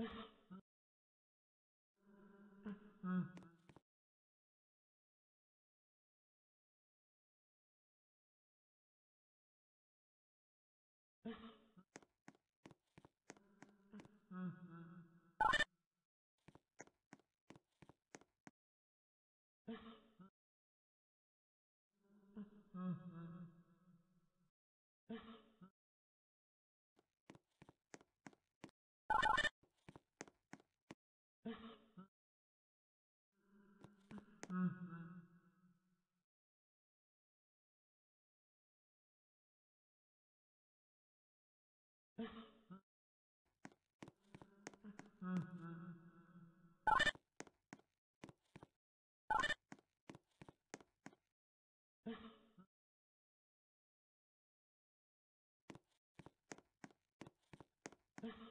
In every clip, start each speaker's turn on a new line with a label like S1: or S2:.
S1: Mm-hmm. Uh-huh.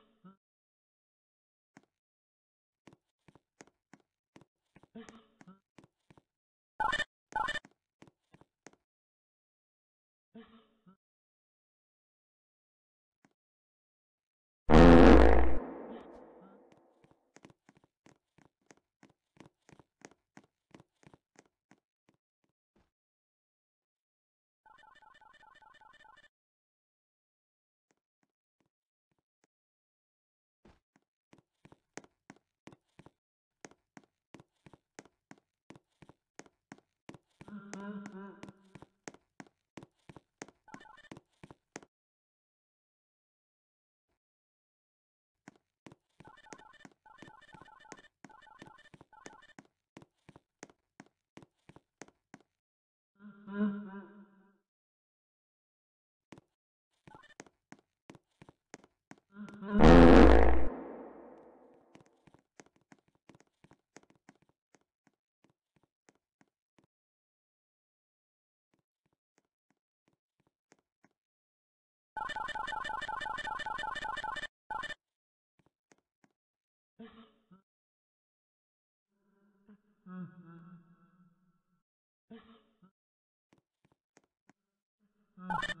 S1: Mm-hmm. mm-hmm.